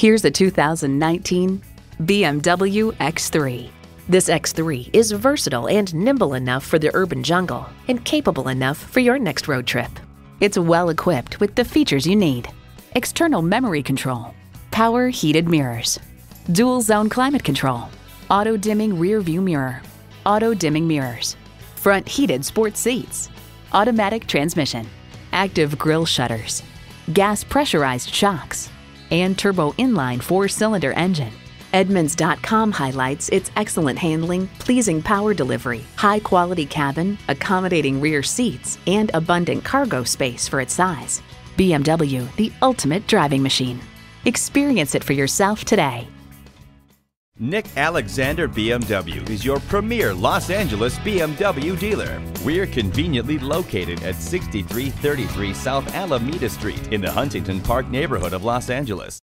Here's a 2019 BMW X3. This X3 is versatile and nimble enough for the urban jungle and capable enough for your next road trip. It's well equipped with the features you need. External memory control, power heated mirrors, dual zone climate control, auto dimming rear view mirror, auto dimming mirrors, front heated sports seats, automatic transmission, active grille shutters, gas pressurized shocks, and turbo inline four cylinder engine. Edmunds.com highlights its excellent handling, pleasing power delivery, high quality cabin, accommodating rear seats, and abundant cargo space for its size. BMW, the ultimate driving machine. Experience it for yourself today. Nick Alexander BMW is your premier Los Angeles BMW dealer. We're conveniently located at 6333 South Alameda Street in the Huntington Park neighborhood of Los Angeles.